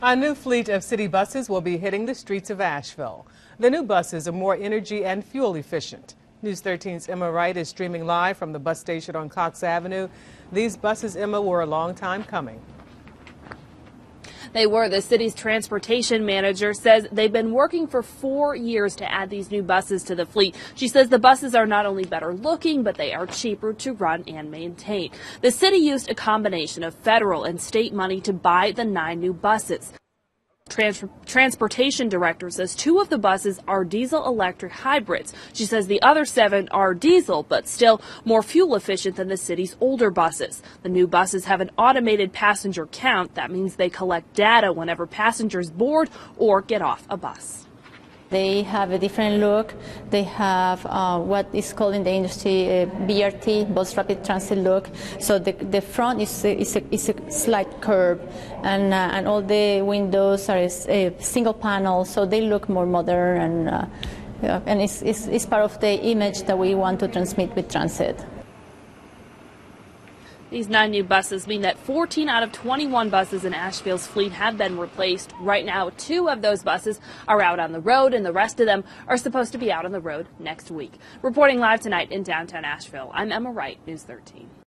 A new fleet of city buses will be hitting the streets of Asheville. The new buses are more energy and fuel efficient. News 13's Emma Wright is streaming live from the bus station on Coxe Avenue. These buses, Emma, were a long time coming. They were. The city's transportation manager says they've been working for four years to add these new buses to the fleet. She says the buses are not only better looking, but they are cheaper to run and maintain. The city used a combination of federal and state money to buy the nine new buses. Trans transportation director says two of the buses are diesel electric hybrids. She says the other seven are diesel, but still more fuel efficient than the city's older buses. The new buses have an automated passenger count. That means they collect data whenever passengers board or get off a bus. They have a different look. They have uh, what is called in the industry a BRT, bus rapid transit look. So the, the front is a, is, a, is a slight curve, and, uh, and all the windows are a, a, single panel, so they look more modern, and, uh, and it's, it's, it's part of the image that we want to transmit with transit. These nine new buses mean that 14 out of 21 buses in Asheville's fleet have been replaced. Right now, two of those buses are out on the road, and the rest of them are supposed to be out on the road next week. Reporting live tonight in downtown Asheville, I'm Emma Wright, News 13.